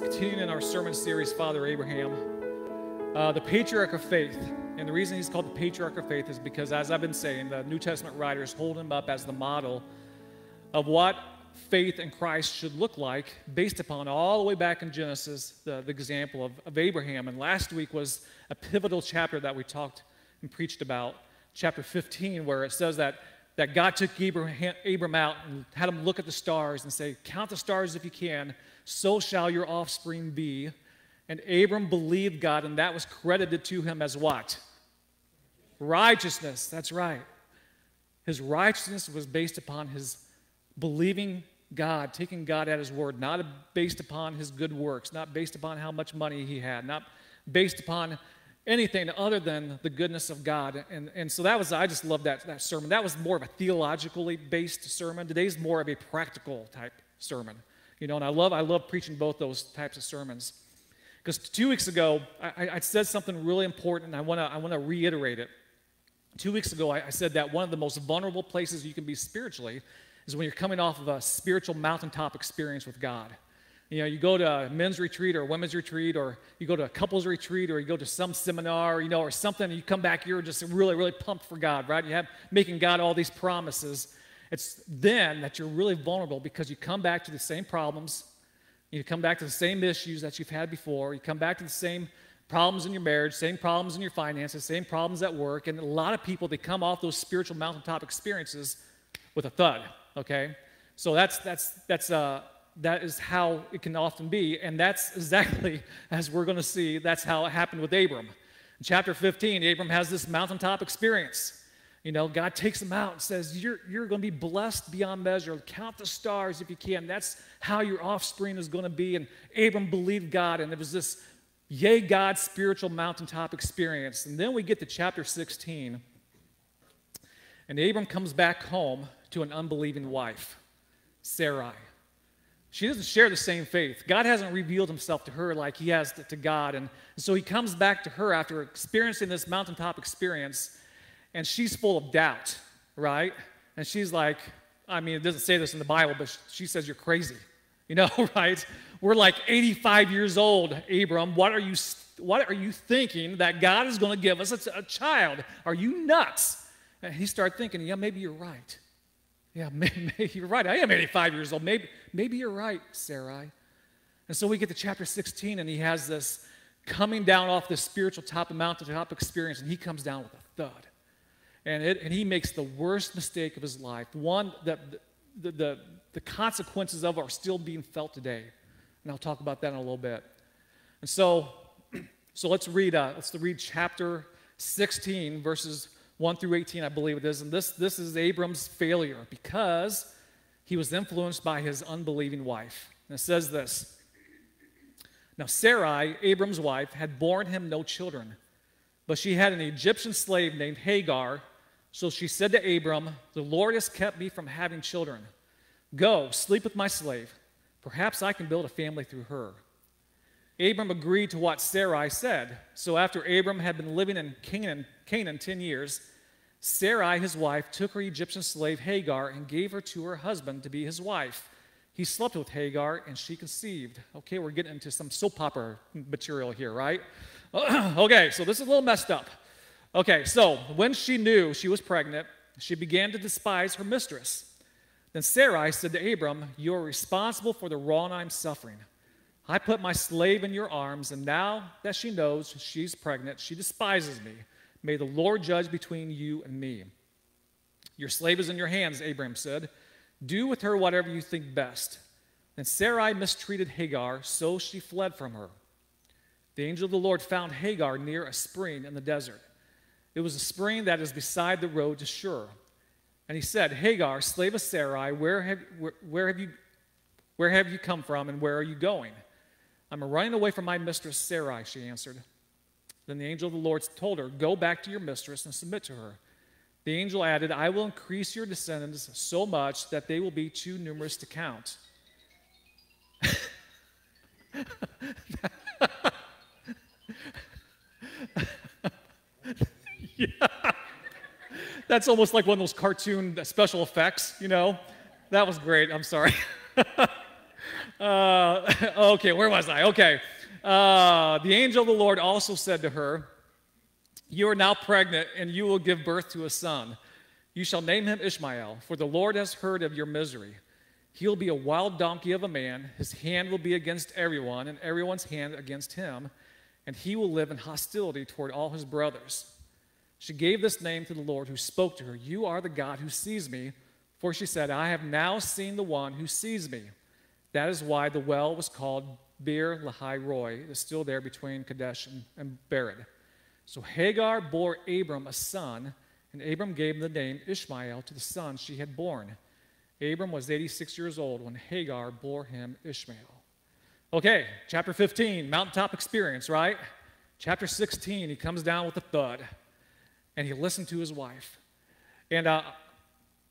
Continuing in our sermon series, Father Abraham, uh, the patriarch of faith. And the reason he's called the patriarch of faith is because, as I've been saying, the New Testament writers hold him up as the model of what faith in Christ should look like based upon all the way back in Genesis, the, the example of, of Abraham. And last week was a pivotal chapter that we talked and preached about, chapter 15, where it says that, that God took Abraham, Abram out and had him look at the stars and say, Count the stars if you can, so shall your offspring be. And Abram believed God, and that was credited to him as what? Righteousness. That's right. His righteousness was based upon his believing God, taking God at his word, not based upon his good works, not based upon how much money he had, not based upon anything other than the goodness of God. And, and so that was, I just love that, that sermon. That was more of a theologically based sermon. Today's more of a practical type sermon. You know, and I love, I love preaching both those types of sermons. Because two weeks ago, I, I said something really important, and I want to I wanna reiterate it. Two weeks ago, I, I said that one of the most vulnerable places you can be spiritually is when you're coming off of a spiritual mountaintop experience with God. You know, you go to a men's retreat or a women's retreat, or you go to a couples retreat, or you go to some seminar, you know, or something, and you come back, you're just really, really pumped for God, right? You have making God all these promises. It's then that you're really vulnerable because you come back to the same problems, you come back to the same issues that you've had before, you come back to the same problems in your marriage, same problems in your finances, same problems at work. And a lot of people, they come off those spiritual mountaintop experiences with a thud, okay? So that's, that's, that's, uh, that is how it can often be. And that's exactly, as we're going to see, that's how it happened with Abram. In chapter 15, Abram has this mountaintop experience. You know, God takes him out and says, You're, you're going to be blessed beyond measure. Count the stars if you can. That's how your offspring is going to be. And Abram believed God, and it was this yay, God spiritual mountaintop experience. And then we get to chapter 16, and Abram comes back home to an unbelieving wife, Sarai. She doesn't share the same faith. God hasn't revealed himself to her like he has to, God. And so he comes back to her after experiencing this mountaintop experience and she's full of doubt, right? And she's like, I mean, it doesn't say this in the Bible, but she says, You're crazy. You know, right? We're like 85 years old, Abram. What are you, what are you thinking that God is going to give us a, a child? Are you nuts? And he started thinking, Yeah, maybe you're right. Yeah, maybe, maybe you're right. I am 85 years old. Maybe, maybe you're right, Sarai. And so we get to chapter 16, and he has this coming down off this spiritual top of mountain top experience, and he comes down with a thud and, it, and he makes the worst mistake of his life, one that the, the, the consequences of are still being felt today. And I'll talk about that in a little bit. And so, so let's read, uh, let's read chapter 16, verses 1 through 18, I believe it is. And this, this is Abram's failure because he was influenced by his unbelieving wife. And it says this Now, Sarai, Abram's wife, had borne him no children, but she had an Egyptian slave named Hagar so she said to Abram, The Lord has kept me from having children. Go, sleep with my slave. Perhaps I can build a family through her. Abram agreed to what Sarai said. So after Abram had been living in Canaan, Canaan 10 years, Sarai, his wife, took her Egyptian slave Hagar and gave her to her husband to be his wife. He slept with Hagar and she conceived. Okay, we're getting into some soap opera material here, right? okay, so this is a little messed up. Okay, so when she knew she was pregnant, she began to despise her mistress. Then Sarai said to Abram, You are responsible for the wrong I'm suffering. I put my slave in your arms, and now that she knows she's pregnant, she despises me. May the Lord judge between you and me. Your slave is in your hands, Abram said. Do with her whatever you think best. Then Sarai mistreated Hagar, so she fled from her. The angel of the Lord found Hagar near a spring in the desert. It was a spring that is beside the road to Shur. And he said, Hagar, slave of Sarai, where have, where, where, have you, where have you come from and where are you going? I'm running away from my mistress Sarai, she answered. Then the angel of the Lord told her, Go back to your mistress and submit to her. The angel added, I will increase your descendants so much that they will be too numerous to count. yeah. That's almost like one of those cartoon special effects, you know? That was great. I'm sorry. uh, okay, where was I? Okay. Uh, the angel of the Lord also said to her, You are now pregnant, and you will give birth to a son. You shall name him Ishmael, for the Lord has heard of your misery. He'll be a wild donkey of a man. His hand will be against everyone, and everyone's hand against him, and he will live in hostility toward all his brothers. She gave this name to the Lord who spoke to her You are the God who sees me. For she said, I have now seen the one who sees me. That is why the well was called Beer Lahai Roi. It is still there between Kadesh and, and Bered. So Hagar bore Abram a son, and Abram gave the name Ishmael to the son she had born. Abram was 86 years old when Hagar bore him Ishmael. Okay, chapter 15, mountaintop experience, right? Chapter 16, he comes down with a thud and he listened to his wife. And uh,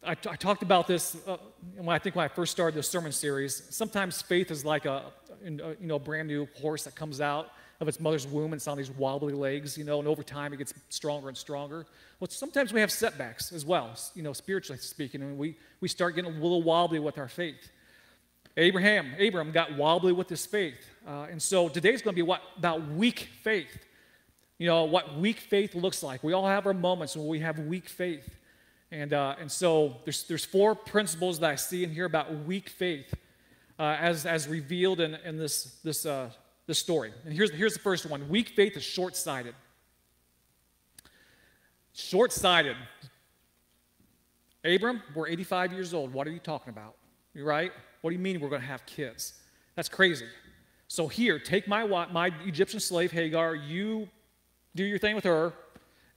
I, talked about this uh, when I think when I first started this sermon series. Sometimes faith is like a, you know brand new horse that comes out of its mother's womb and it's on these wobbly legs, you know, and over time it gets stronger and stronger. Well, sometimes we have setbacks as well, you know, spiritually speaking, and we, we start getting a little wobbly with our faith. Abraham, Abram got wobbly with his faith. Uh, and so today's going to be what about weak faith you know, what weak faith looks like. We all have our moments when we have weak faith. And, uh, and so there's, there's four principles that I see in here about weak faith uh, as, as revealed in, in this, this, uh, this story. And here's, here's the first one weak faith is short sighted. Short sighted. Abram, we're 85 years old. What are you talking about? You right? What do you mean we're going to have kids? That's crazy. So here, take my, my Egyptian slave Hagar. You do your thing with her.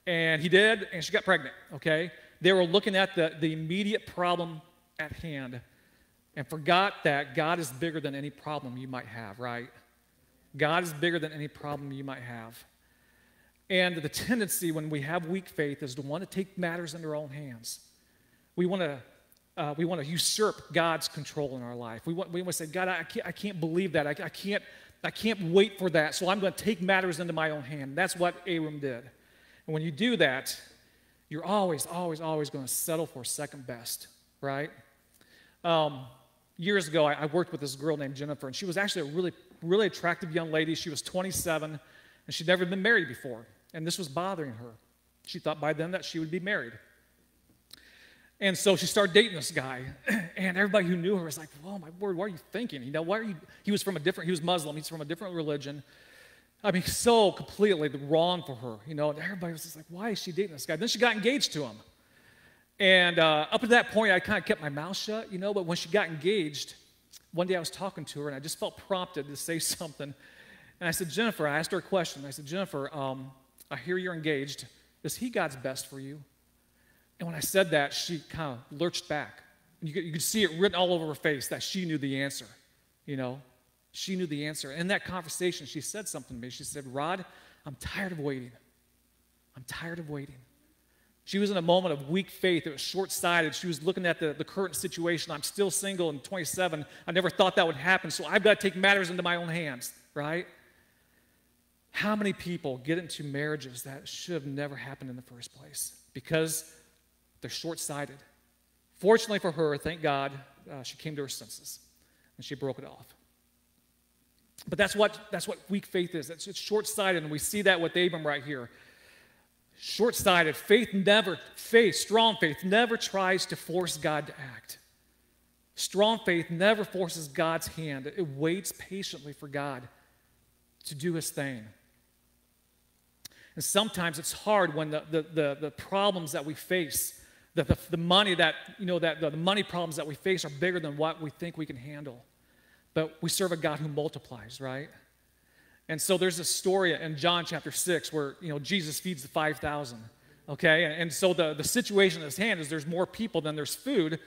And he did, and she got pregnant, okay? They were looking at the, the immediate problem at hand and forgot that God is bigger than any problem you might have, right? God is bigger than any problem you might have. And the tendency when we have weak faith is to want to take matters into our own hands. We want to, uh, we want to usurp God's control in our life. We want, we want to say, God, I can't, I can't believe that. I, I can't I can't wait for that, so I'm going to take matters into my own hand. That's what Abram did. And when you do that, you're always, always, always going to settle for second best, right? Um, years ago, I, I, worked with this girl named Jennifer, and she was actually a really, really attractive young lady. She was 27, and she'd never been married before, and this was bothering her. She thought by then that she would be married. And so she started dating this guy, and everybody who knew her was like, "Oh my word, what are you thinking? You know, why are you?" He was from a different. He was Muslim. He's from a different religion. I mean, so completely wrong for her. You know, and everybody was just like, "Why is she dating this guy?" Then she got engaged to him, and uh, up to that point, I kind of kept my mouth shut. You know, but when she got engaged, one day I was talking to her, and I just felt prompted to say something. And I said, "Jennifer," I asked her a question. I said, "Jennifer, um, I hear you're engaged. Is he God's best for you?" And when I said that, she kind of lurched back. You could, you could see it written all over her face that she knew the answer. You know, she knew the answer. In that conversation, she said something to me. She said, Rod, I'm tired of waiting. I'm tired of waiting. She was in a moment of weak faith. It was short sighted. She was looking at the, the current situation. I'm still single and 27. I never thought that would happen, so I've got to take matters into my own hands, right? How many people get into marriages that should have never happened in the first place because they're short sighted. Fortunately for her, thank God, uh, she came to her senses and she broke it off. But that's what, that's what weak faith is. It's, it's short sighted, and we see that with Abram right here. Short sighted. Faith never, faith, strong faith, never tries to force God to act. Strong faith never forces God's hand, it waits patiently for God to do his thing. And sometimes it's hard when the, the, the, the problems that we face the, the, the money that, you know, that the, the money problems that we face are bigger than what we think we can handle. But we serve a God who multiplies, right? And so there's a story in John chapter 6 where, you know, Jesus feeds the 5,000, okay? And, so the, the situation at his hand is there's more people than there's food.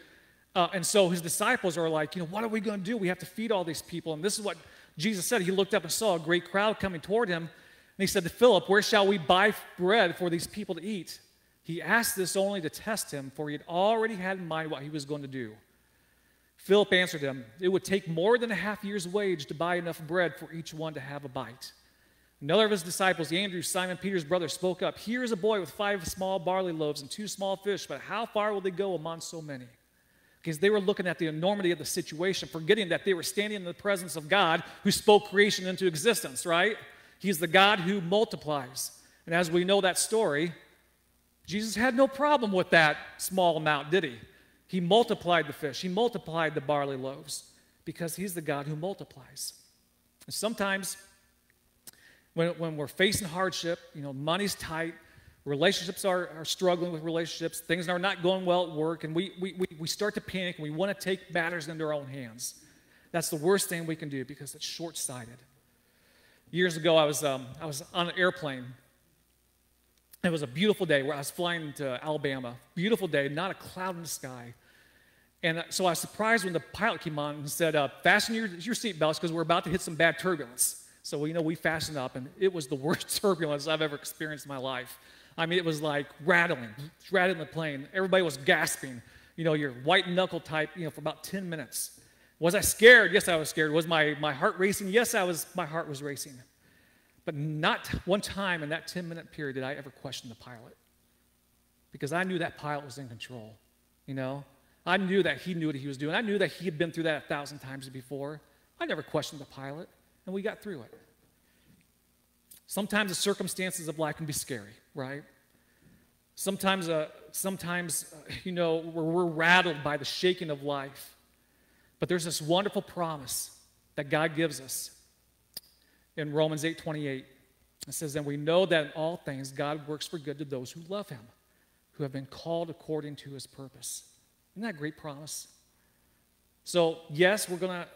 Uh, and so his disciples are like, you know, what are we going to do? We have to feed all these people. And this is what Jesus said. He looked up and saw a great crowd coming toward him. And he said to Philip, Where shall we buy bread for these people to eat? He asked this only to test him, for he had already had in mind what he was going to do. Philip answered him, It would take more than a half year's wage to buy enough bread for each one to have a bite. Another of his disciples, Andrew, Simon Peter's brother, spoke up. Here is a boy with five small barley loaves and two small fish, but how far will they go among so many? Because they were looking at the enormity of the situation, forgetting that they were standing in the presence of God who spoke creation into existence, right? He's the God who multiplies. And as we know that story, Jesus had no problem with that small amount, did he? He multiplied the fish, he multiplied the barley loaves because he's the God who multiplies. And sometimes when, when we're facing hardship, you know, money's tight, relationships are, are struggling with relationships, things are not going well at work, and we, we, we, we start to panic and we want to take matters into our own hands. That's the worst thing we can do because it's short sighted. Years ago, I was, um, I was on an airplane. It was a beautiful day where I was flying to Alabama. Beautiful day, not a cloud in the sky. And uh, so I was surprised when the pilot came on and said, uh, Fasten your, your seatbelts because we're about to hit some bad turbulence. So, you know, we fastened up, and it was the worst turbulence I've ever experienced in my life. I mean, it was like rattling, rattling the plane. Everybody was gasping. You know, your white knuckle type, you know, for about 10 minutes. Was I scared? Yes, I was scared. Was my, my heart racing? Yes, I was, my heart was racing. But not one time in that 10 minute period did I ever question the pilot. Because I knew that pilot was in control. You know, I knew that he knew what he was doing. I knew that he had been through that a thousand times before. I never questioned the pilot and we got through it. Sometimes the circumstances of life can be scary, right? Sometimes, uh, sometimes uh, you know, we're, we're rattled by the shaking of life. But there's this wonderful promise that God gives us in Romans 8 28. It says, And we know that in all things God works for good to those who love him, who have been called according to his purpose. Isn't that a great promise? So, yes, we're going to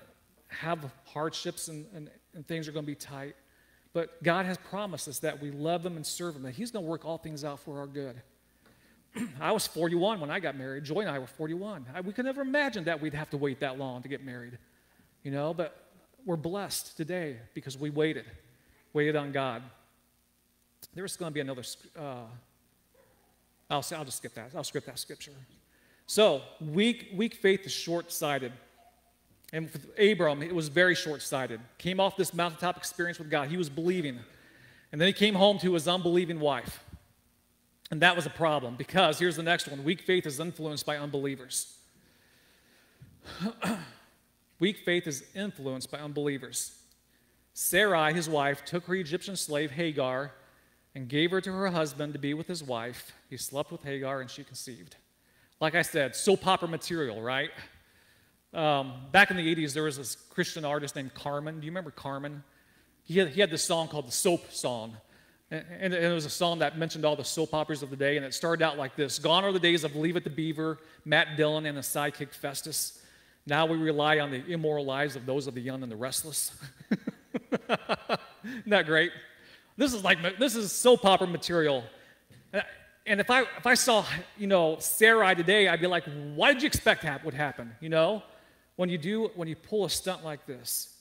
have hardships and, and, and things are going to be tight. But God has promised us that we love Him and serve Him, that He's going to work all things out for our good. I was 41 when I got married. Joy and I were 41. I, we could never imagine that we'd have to wait that long to get married, you know, but we're blessed today because we waited, waited on God. There's going to be another, uh, I'll, I'll just skip that. I'll skip that scripture. So, weak, weak faith is short sighted. And with Abram, it was very short sighted. Came off this mountaintop experience with God. He was believing. And then he came home to his unbelieving wife. And that was a problem because here's the next one weak faith is influenced by unbelievers. weak faith is influenced by unbelievers. Sarai, his wife, took her Egyptian slave Hagar and gave her to her husband to be with his wife. He slept with Hagar and she conceived. Like I said, soap opera material, right? Um, back in the 80s, there was this Christian artist named Carmen. Do you remember Carmen? He had, he had this song called the Soap Song. And, and, it was a song that mentioned all the soap operas of the day. And it started out like this Gone are the days of Leave It to Beaver, Matt Dillon, and the sidekick Festus. Now we rely on the immoral lives of those of the young and the restless. Isn't that great? This is like, this is soap opera material. Uh, and if I, if I saw, you know, Sarai today, I'd be like, why did you expect that would happen, you know? when you do when you pull a stunt like this.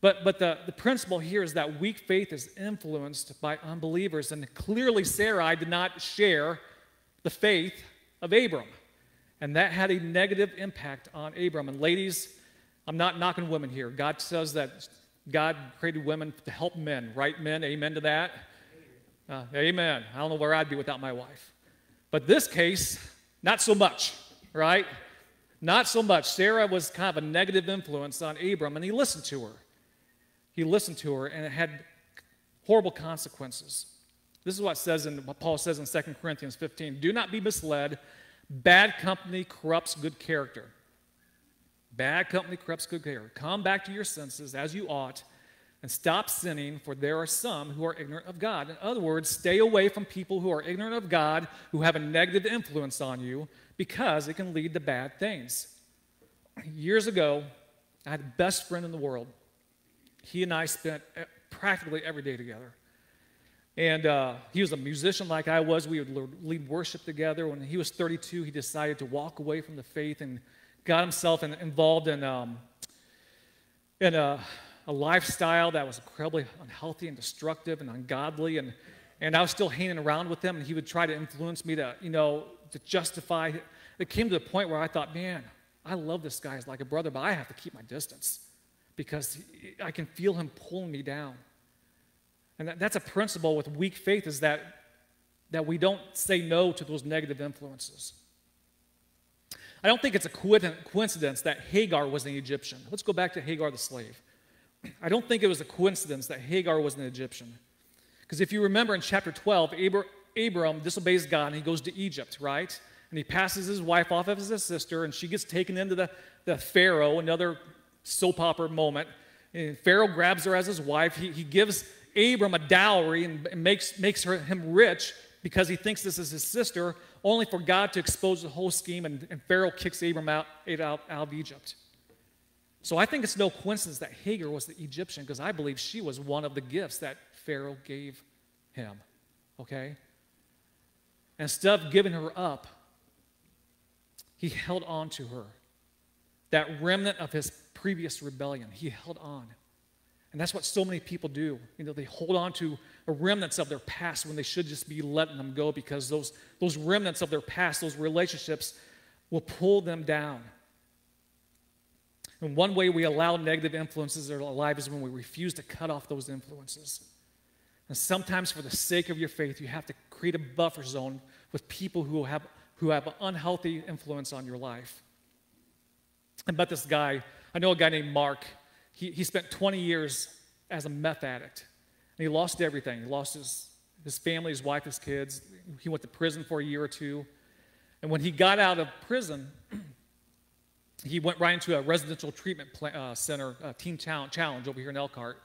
But, but the, the principle here is that weak faith is influenced by unbelievers. And clearly, Sarai did not share the faith of Abram. And that had a negative impact on Abram. And ladies, I'm not knocking women here. God says that God created women to help men, right, men? Amen to that? Uh, amen. I don't know where I'd be without my wife. But this case, not so much, right? Not so much. Sarah was kind of a negative influence on Abram, and he listened to her. He listened to her, and it had horrible consequences. This is what says in what Paul says in 2 Corinthians 15. Do not be misled. Bad company corrupts good character. Bad company corrupts good character. Come back to your senses as you ought and stop sinning, for there are some who are ignorant of God. In other words, stay away from people who are ignorant of God, who have a negative influence on you, because it can lead to bad things. Years ago, I had the best friend in the world. He and I spent eh, practically every day together. And uh, he was a musician like I was. We would lead worship together. When he was 32, he decided to walk away from the faith and got himself in, involved in, um, in a, a, lifestyle that was incredibly unhealthy and destructive and ungodly. And, and I was still hanging around with him, and he would try to influence me to, you know, to justify. It came to the point where I thought, man, I love this guy as like a brother, but I have to keep my distance because I can feel him pulling me down. And that, that's a principle with weak faith is that, that we don't say no to those negative influences. I don't think it's a coincidence that Hagar was an Egyptian. Let's go back to Hagar the slave. I don't think it was a coincidence that Hagar was an Egyptian. Because if you remember in chapter 12, Abram disobeys God and he goes to Egypt, right? And he passes his wife off as his sister, and she gets taken into the, the Pharaoh, another soap opera moment. And Pharaoh grabs her as his wife. He, he gives Abram a dowry and, makes, makes her, him rich because he thinks this is his sister, only for God to expose the whole scheme, and, and Pharaoh kicks Abram out, out, out of Egypt. So I think it's no coincidence that Hagar was the Egyptian because I believe she was one of the gifts that Pharaoh gave him. Okay? Instead of giving her up, he held on to her. That remnant of his previous rebellion, he held on. And that's what so many people do. You know, they hold on to the remnants of their past when they should just be letting them go because those, those remnants of their past, those relationships, will pull them down. And one way we allow negative influences in our life is when we refuse to cut off those influences. And sometimes, for the sake of your faith, you have to create a buffer zone with people who have, who have an unhealthy influence on your life. I met this guy, I know a guy named Mark. He, he spent 20 years as a meth addict. And he lost everything. He lost his, his family, his wife, his kids. He went to prison for a year or two. And when he got out of prison, he went right into a residential treatment uh, center, uh, Teen Challenge over here in Elkhart,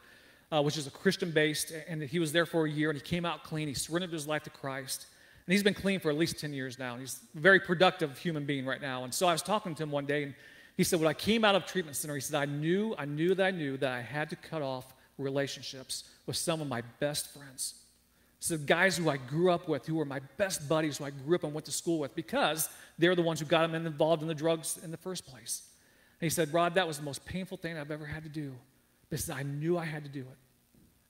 uh, which is a Christian based. And he was there for a year and he came out clean. He surrendered his life to Christ. And he's been clean for at least 10 years now. And He's a very productive human being right now. And so I was talking to him one day and he said, When I came out of treatment center, he said, I knew, I knew that I knew that I had to cut off relationships with some of my best friends. So guys who I grew up with, who were my best buddies, who I grew up and went to school with, because they're the ones who got him involved in the drugs in the first place. And he said, Rod, that was the most painful thing I've ever had to do. But I knew I had to do it.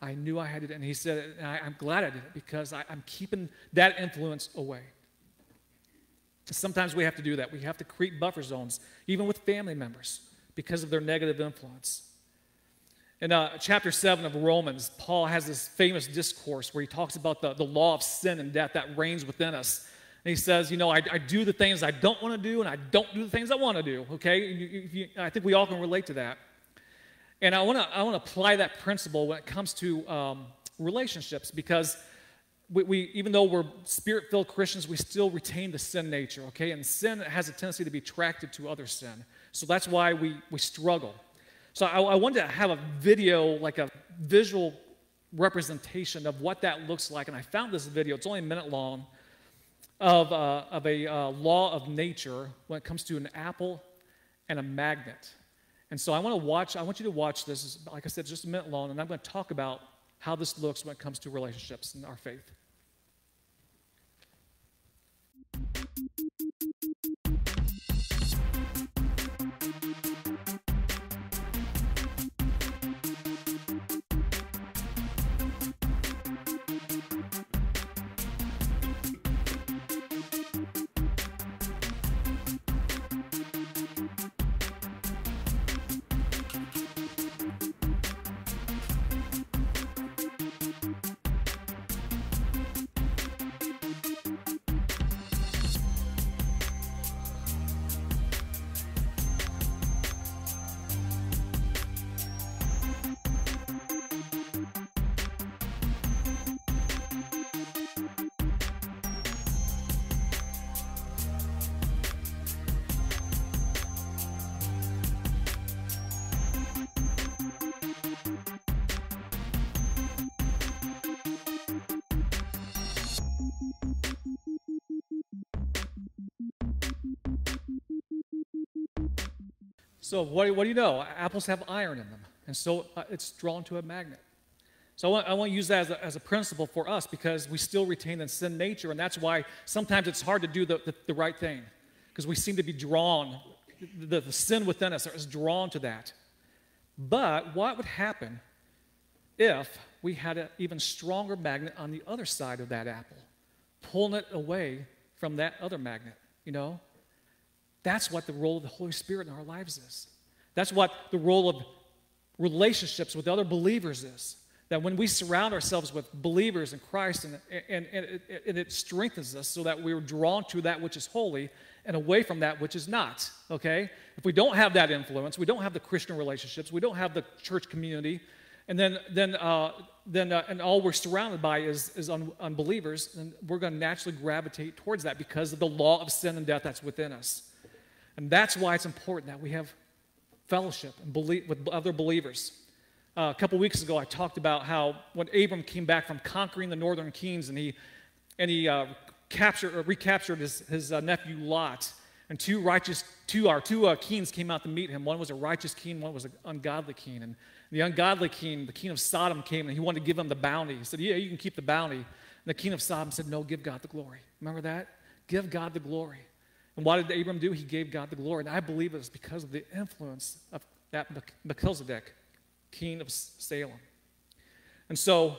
I knew I had to. And he said, and I, am glad I did it because I, I'm keeping that influence away. Sometimes we have to do that. We have to create buffer zones, even with family members, because of their negative influence. In uh, chapter 7 of Romans, Paul has this famous discourse where he talks about the, the law of sin and death that reigns within us. And he says, You know, I, I do the things I don't want to do, and I don't do the things I want to do. Okay? You, you, I think we all can relate to that. And I want to I wanna apply that principle when it comes to um, relationships because we, we, even though we're spirit filled Christians, we still retain the sin nature. Okay? And sin has a tendency to be attracted to other sin. So that's why we, we struggle. So I, I wanted to have a video, like a visual representation of what that looks like. And I found this video, it's only a minute long, of, uh, of a uh, law of nature when it comes to an apple and a magnet. And so I want to watch, I want you to watch this, like I said, just a minute long, and I'm going to talk about how this looks when it comes to relationships and our faith. So, what, what do you know? Apples have iron in them, and so uh, it's drawn to a magnet. So, I want, I want to use that as a, as a, principle for us because we still retain the sin nature, and that's why sometimes it's hard to do the, the, the right thing because we seem to be drawn, the, the sin within us is drawn to that. But what would happen if we had an even stronger magnet on the other side of that apple, pulling it away from that other magnet, you know? That's what the role of the Holy Spirit in our lives is. That's what the role of relationships with other believers is. that when we surround ourselves with believers in Christ and, and, and, it, and it strengthens us so that we're drawn to that which is holy and away from that which is not, okay? If we don't have that influence, we don't have the Christian relationships, we don't have the church community, and then, then, uh, then uh, and all we're surrounded by is, is un- unbelievers, then we're going to naturally gravitate towards that because of the law of sin and death that's within us. And that's why it's important that we have fellowship and believe, with other believers. Uh, a couple weeks ago, I talked about how when Abram came back from conquering the northern kings and he, and he uh, captured, or recaptured his, his uh, nephew Lot, and two righteous, two, our two uh, kings came out to meet him. One was a righteous king, one was an ungodly king. And the ungodly king, the king of Sodom, came and he wanted to give him the bounty. He said, Yeah, you can keep the bounty. And the king of Sodom said, No, give God the glory. Remember that? Give God the glory. And what did Abram do? He gave God the glory. And I believe it was because of the influence of that Melchizedek, king of Salem. And so,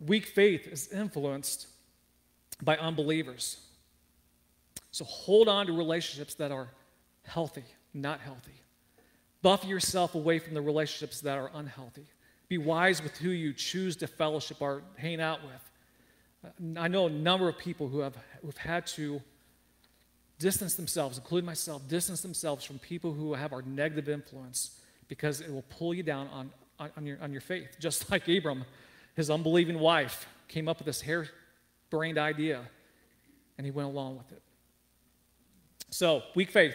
weak faith is influenced by unbelievers. So, hold on to relationships that are healthy, not healthy. Buff yourself away from the relationships that are unhealthy. Be wise with who you choose to fellowship or hang out with. Uh, I know a number of people who have who've had to distance themselves, including myself, distance themselves from people who have our negative influence because it will pull you down on, on, on your, on your faith. Just like Abram, his unbelieving wife came up with this hair-brained idea, and he went along with it. So, weak faith.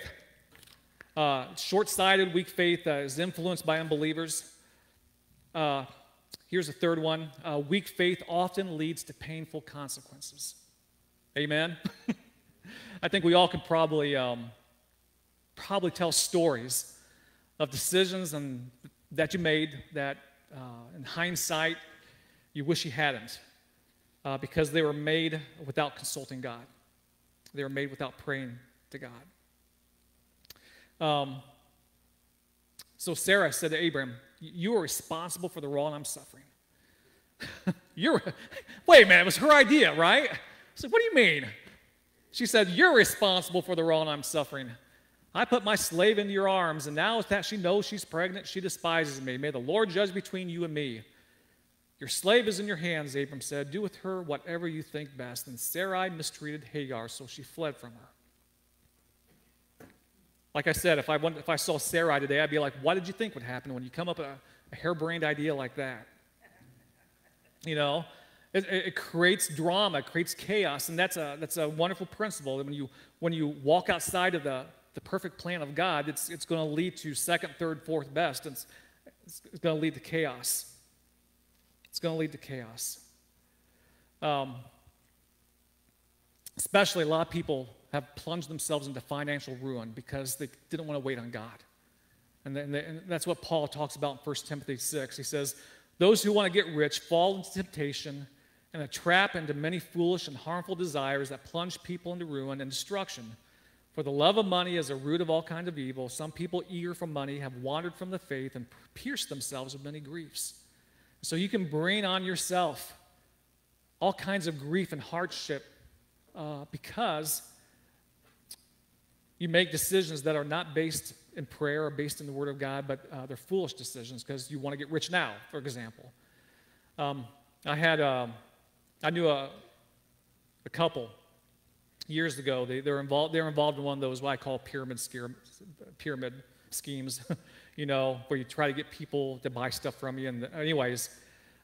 Uh, Short sighted, weak faith uh, is influenced by unbelievers. Uh, here's a third one uh, weak faith often leads to painful consequences. Amen? I think we all could probably, um, probably tell stories of decisions and, that you made that, uh, in hindsight, you wish you hadn't uh, because they were made without consulting God. They were made without praying to God. Um, so Sarah said to Abram, You are responsible for the wrong I'm suffering. You're, wait minute, it was her idea, right? I said, What do you mean? She said, You're responsible for the wrong I'm suffering. I put my slave into your arms, and now that she knows she's pregnant, she despises me. May the Lord judge between you and me. Your slave is in your hands, Abram said. Do with her whatever you think best. And Sarai mistreated Hagar, so she fled from her. Like I said, if I, went, if I saw Sarai today, I'd be like, what did you think would happen when you come up with a, a harebrained idea like that? You know, it, it, creates drama, it creates chaos, and that's a, that's a wonderful principle. that When you, when you walk outside of the, the perfect plan of God, it's, it's going to lead to second, third, fourth best. It's, it's going to lead to chaos. It's going to lead to chaos. Um, especially a lot of people have plunged themselves into financial ruin because they didn't want to wait on God. And, then, and that's what Paul talks about in 1 Timothy 6. He says, Those who want to get rich fall into temptation and a trap into many foolish and harmful desires that plunge people into ruin and destruction. For the love of money is a root of all kinds of evil. Some people eager for money have wandered from the faith and pierced themselves with many griefs. So you can bring on yourself all kinds of grief and hardship uh, because you make decisions that are not based in prayer or based in the Word of God, but uh, they're foolish decisions because you want to get rich now, for example. Um, I had, um, I knew a, a couple years ago. They, they're involved. They're involved in one of those what I call pyramid pyramid schemes, you know, where you try to get people to buy stuff from you. And anyways,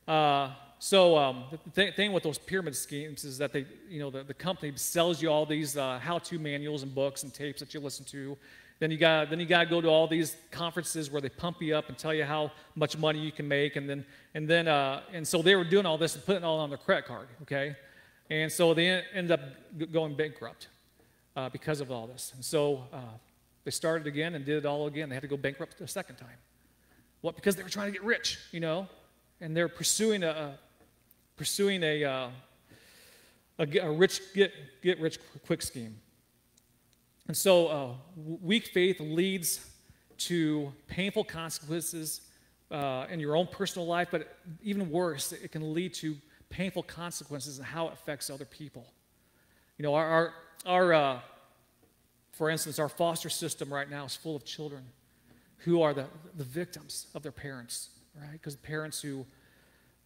uh, so um, the th- thing with those pyramid schemes is that they, you know, the, the company sells you all these uh, how-to manuals and books and tapes that you listen to. Then you got then you got to go to all these conferences where they pump you up and tell you how much money you can make, and then and then uh, and so they were doing all this and putting it all on their credit card, okay, and so they ended up going bankrupt uh, because of all this. And so uh, they started again and did it all again. They had to go bankrupt a second time. What? Because they were trying to get rich, you know, and they're pursuing a, pursuing a, uh, a, a, rich get, get rich quick scheme. And so, uh, weak faith leads to painful consequences uh, in your own personal life, but even worse, it can lead to painful consequences and how it affects other people. You know, our, our, our uh, for instance, our foster system right now is full of children who are the, the victims of their parents, right? Because parents who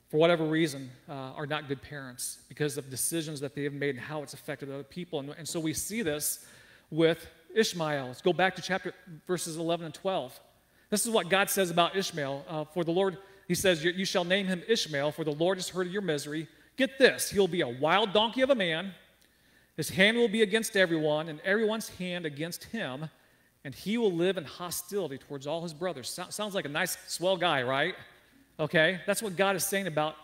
for whatever reason, uh, are not good parents because of decisions that they have made and how it's affected other people. And, and so we see this with Ishmael. Let's go back to chapter verses 11 and 12. This is what God says about Ishmael. Uh, for the Lord, He says, You shall name him Ishmael, for the Lord has heard of your misery. Get this, he'll be a wild donkey of a man. His hand will be against everyone, and everyone's hand against him, and he will live in hostility towards all his brothers. So, sounds like a nice, swell guy, right? Okay? That's what God is saying about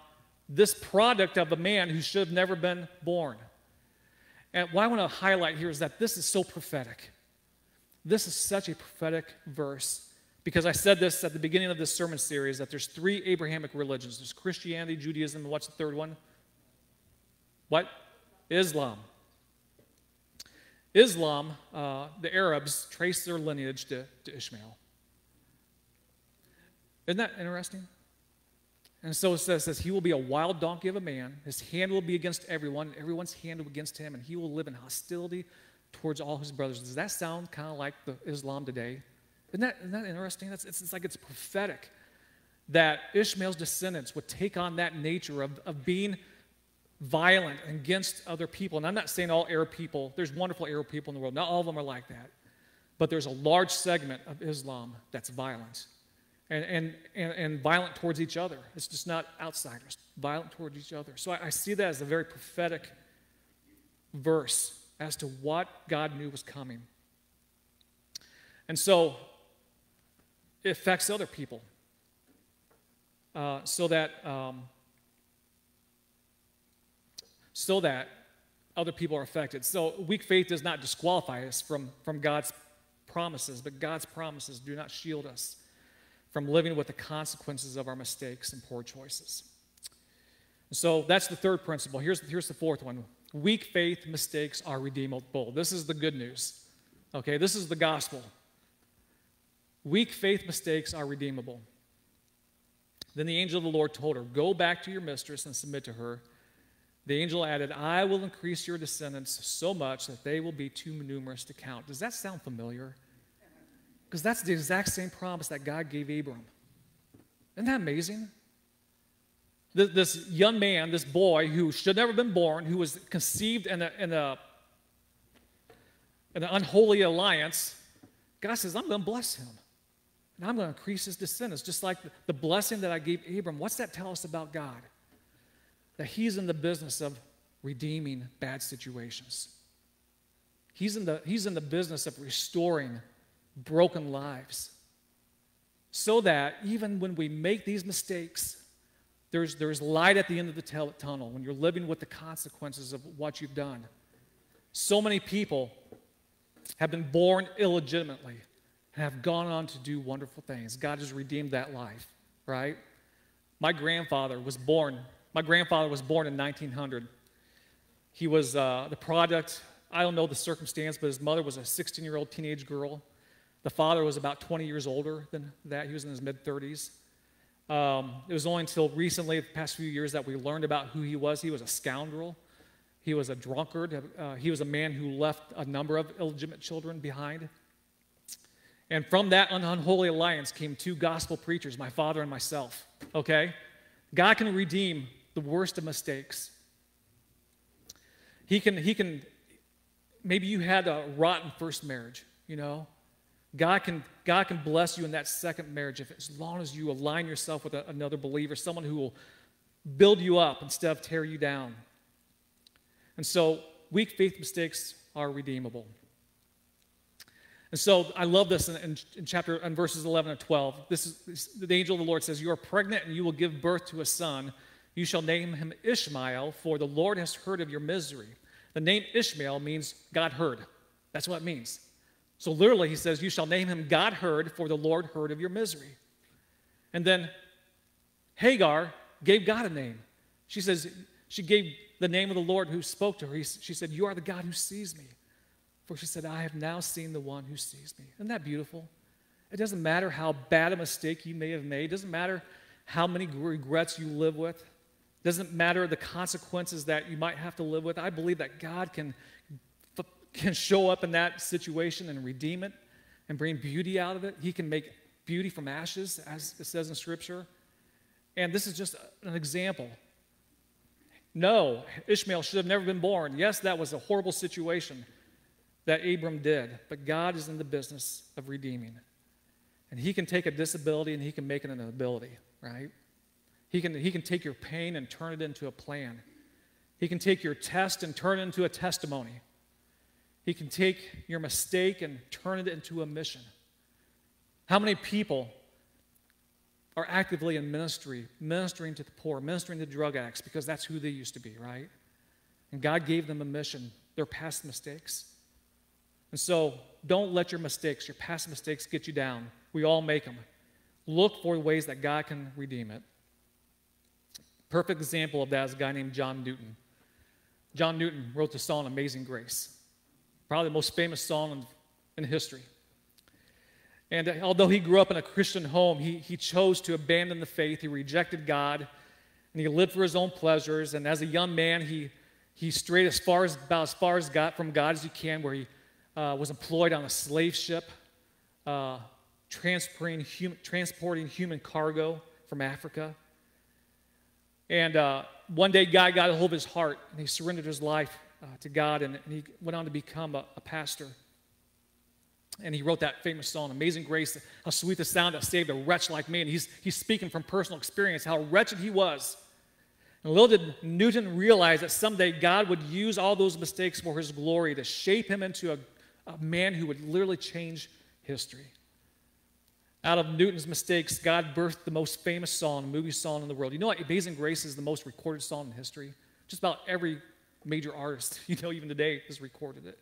this product of a man who should have never been born. And what I want to highlight here is that this is so prophetic. This is such a prophetic verse because I said this at the beginning of this sermon series that there's three Abrahamic religions there's Christianity, Judaism, and what's the third one? What? Islam. Islam, uh, the Arabs trace their lineage to, to Ishmael. Isn't that interesting? And so it says, says, He will be a wild donkey of a man. His hand will be against everyone, everyone's hand will be against him, and he will live in hostility towards all his brothers. Does that sound kind of like the Islam today? Isn't that, isn't that interesting? That's, it's, it's like it's prophetic that Ishmael's descendants would take on that nature of, of being violent against other people. And I'm not saying all Arab people, there's wonderful Arab people in the world. Not all of them are like that. But there's a large segment of Islam that's violent and, and, and, and violent towards each other. It's just not outsiders, violent towards each other. So I, I see that as a very prophetic verse as to what God knew was coming. And so it affects other people. Uh, so that um, so that other people are affected. So weak faith does not disqualify us from, from God's promises, but God's promises do not shield us from living with the consequences of our mistakes and poor choices. So that's the third principle. Here's, here's the fourth one weak faith mistakes are redeemable. This is the good news. Okay, this is the gospel. Weak faith mistakes are redeemable. Then the angel of the Lord told her, Go back to your mistress and submit to her. The angel added, I will increase your descendants so much that they will be too numerous to count. Does that sound familiar? Because that's the exact same promise that God gave Abram. Isn't that amazing? This young man, this boy who should never have been born, who was conceived in, a, in, a, in an unholy alliance, God says, I'm going to bless him. And I'm going to increase his descendants. Just like the blessing that I gave Abram. What's that tell us about God? That he's in the business of redeeming bad situations. He's in the, he's in the business of restoring broken lives. So that even when we make these mistakes, there's, there's light at the end of the tel- tunnel when you're living with the consequences of what you've done. So many people have been born illegitimately and have gone on to do wonderful things. God has redeemed that life, right? My grandfather was born, my grandfather was born in 1900. He was uh, the product, I don't know the circumstance, but his mother was a 16 year old teenage girl the father was about 20 years older than that. He was in his mid 30s. Um, it was only until recently, the past few years, that we learned about who he was. He was a scoundrel. He was a drunkard. Uh, he was a man who left a number of illegitimate children behind. And from that unholy alliance came two gospel preachers, my father and myself. Okay? God can redeem the worst of mistakes. He can, he can, maybe you had a rotten first marriage, you know, God can, God can bless you in that second marriage if, as long as you align yourself with a, another believer, someone who will build you up instead of tear you down. And so, weak faith mistakes are redeemable. And so, I love this in, in, in chapter in verses 11 and 12. This is this, the angel of the Lord says, "You are pregnant and you will give birth to a son. You shall name him Ishmael, for the Lord has heard of your misery." The name Ishmael means God heard. That's what it means. So literally, he says, You shall name him God heard, for the Lord heard of your misery. And then Hagar gave God a name. She says, She gave the name of the Lord who spoke to her. she said, You are the God who sees me. For she said, I have now seen the one who sees me. Isn't that beautiful? It doesn't matter how bad a mistake you may have made, it doesn't matter how many regrets you live with, it doesn't matter the consequences that you might have to live with. I believe that God can can show up in that situation and redeem it and bring beauty out of it. He can make beauty from ashes, as it says in Scripture. And this is just an example. No, Ishmael should have never been born. Yes, that was a horrible situation that Abram did, but God is in the business of redeeming. And He can take a disability and He can make it an ability, right? He can, he can take your pain and turn it into a plan. He can take your test and turn it into a testimony. He can take your mistake and turn it into a mission. How many people are actively in ministry, ministering to the poor, ministering to drug addicts, because that's who they used to be, right? And God gave them a mission, their past mistakes. And so don't let your mistakes, your past mistakes, get you down. We all make them. Look for ways that God can redeem it. Perfect example of that is a guy named John Newton. John Newton wrote the song Amazing Grace, probably the most famous song in, in history. And although he grew up in a Christian home, he, he chose to abandon the faith. He rejected God, and he lived for his own pleasures. And as a young man, he, he strayed as far as, about as far as God, from God as he can, where he uh, was employed on a slave ship, uh, transporting, human, transporting human cargo from Africa. And uh, one day, God got a hold of his heart, and he surrendered his life uh, to God, and, and, he went on to become a, a, pastor. And he wrote that famous song, Amazing Grace, how sweet the sound that saved a wretch like me. And he's, he's speaking from personal experience, how wretched he was. And little did Newton realize that someday God would use all those mistakes for his glory to shape him into a, a man who would literally change history. Out of Newton's mistakes, God birthed the most famous song, movie song in the world. You know what? Amazing Grace is the most recorded song in history. Just about every major artist, you know, even today, has recorded it.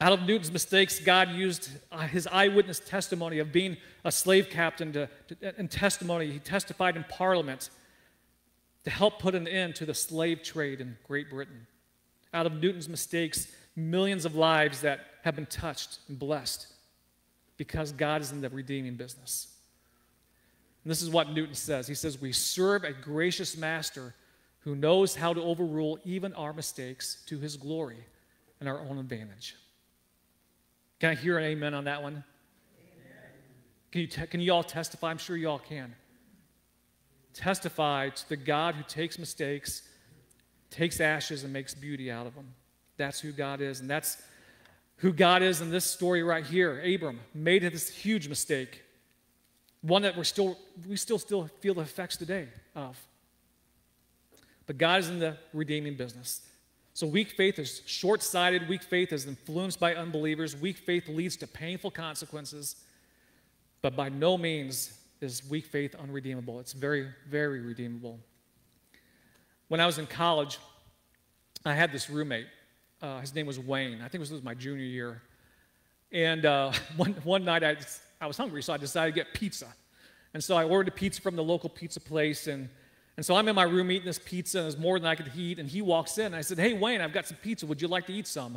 Out of Newton's mistakes, God used uh, his eyewitness testimony of being a slave captain to, to, and testimony. He testified in Parliament to help put an end to the slave trade in Great Britain. Out of Newton's mistakes, millions of lives that have been touched and blessed because God is in the redeeming business. And this is what Newton says. He says, We serve a gracious master who knows how to overrule even our mistakes to his glory and our own advantage. Can I hear an amen on that one? Can you, te- can you all testify? I'm sure you all can. Testify to the God who takes mistakes, takes ashes, and makes beauty out of them. That's who God is. And that's who God is in this story right here. Abram made this huge mistake, one that we're still, we still, still feel the effects today of. But God is in the redeeming business. So weak faith is short sighted, weak faith is influenced by unbelievers, weak faith leads to painful consequences, but by no means is weak faith unredeemable. It's very, very redeemable. When I was in college, I had this roommate uh, his name was Wayne. I think this was my junior year. And uh, one, one night I, I was hungry, so I decided to get pizza. And so I ordered a pizza from the local pizza place. And, and so I'm in my room eating this pizza, and it's more than I could eat. And he walks in, and I said, Hey, Wayne, I've got some pizza. Would you like to eat some?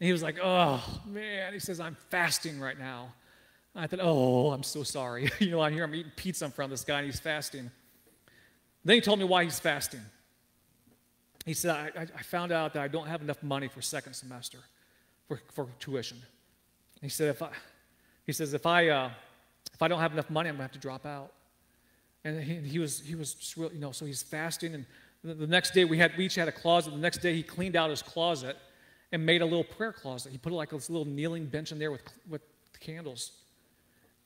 And he was like, Oh, man. He says, I'm fasting right now. And I thought, Oh, I'm so sorry. you know, I hear I'm eating pizza in front of this guy, and he's fasting. Then he told me why he's fasting he said, I, I found out that I don't have enough money for second semester for, for tuition. He said, if I, he says, if I, uh, if I don't have enough money, I'm going to have to drop out. And he, he was, he was real, you know, so he's fasting. And the, the next day, we, had, we each had a closet. The next day, he cleaned out his closet and made a little prayer closet. He put like this little kneeling bench in there with, with candles.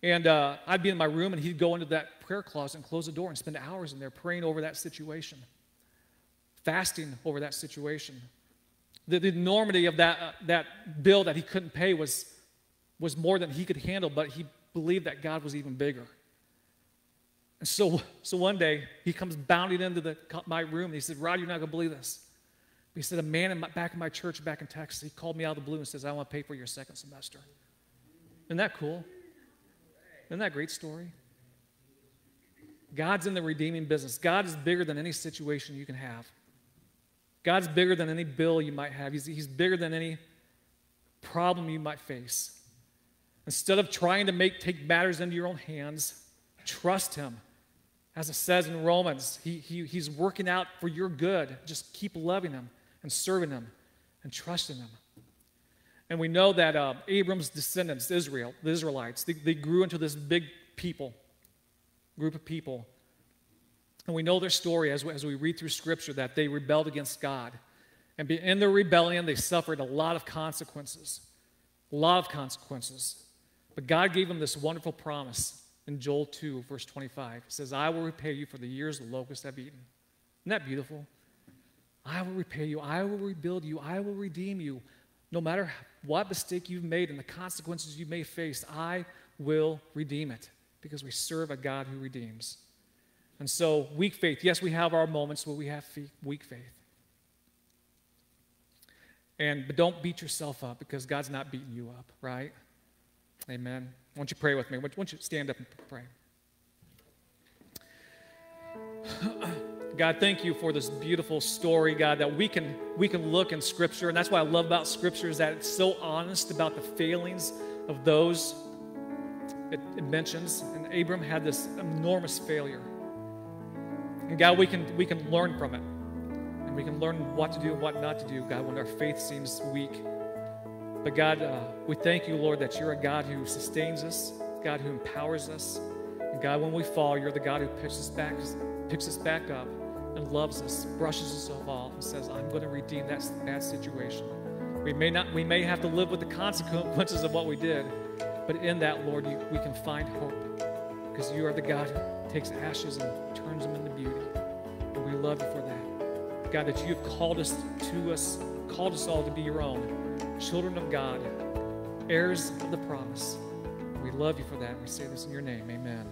And uh, I'd be in my room, and he'd go into that prayer closet and close the door and spend hours in there praying over that situation fasting over that situation. The, the enormity of that, uh, that bill that he couldn't pay was, was more than he could handle, but he believed that God was even bigger. And so, so one day, he comes bounding into the, my room and he said, Rod, you're not going to believe this. He said, A man in my, back in my church back in Texas, he called me out of the blue and says, I want to pay for your second semester. Isn't that cool? Isn't that a great story? God's in the redeeming business. God is bigger than any situation you can have. God's bigger than any bill you might have, He's, he's bigger than any problem you might face. Instead of trying to make, take matters into your own hands, trust Him. As it says in Romans, he, he, He's working out for your good. Just keep loving Him and serving Him and trusting Him. And we know that uh, Abram's descendants, Israel, the Israelites, they, they grew into this big people, group of people. And we know their story as as we read through Scripture that they rebelled against God. And in their rebellion, they suffered a lot of consequences. A lot of consequences. But God gave them this wonderful promise in Joel 2, verse 25. It says, I will repay you for the years the locusts have eaten. Isn't that beautiful? I will repay you. I will rebuild you. I will redeem you. No matter what mistake you've made and the consequences you may face, I will redeem it because we serve a God who redeems. And so, weak faith. Yes, we have our moments where we have weak faith. And but don't beat yourself up because God's not beating you up, right? Amen. Why don't you pray with me? Why don't you stand up and pray? God, thank you for this beautiful story, God, that we can we can look in Scripture, and that's what I love about Scripture is that it's so honest about the failings of those it, it mentions. And Abram had this enormous failure. And God, we can, we can learn from it. And we can learn what to do and what not to do, God, when our faith seems weak. But God, uh, we thank you, Lord, that you're a God who sustains us, God who empowers us. And God, when we fall, you're the God who picks us back, picks us back up and loves us, brushes us off, and says, I'm going to redeem that bad situation. We may, not, we may have to live with the consequences of what we did, but in that, Lord, you, we can find hope because you are the God who takes ashes and turns them into beauty. And we love you for that. God, that you have called us to us, called us all to be your own, children of God, heirs of the promise. We love you for that. We say this in your name. Amen.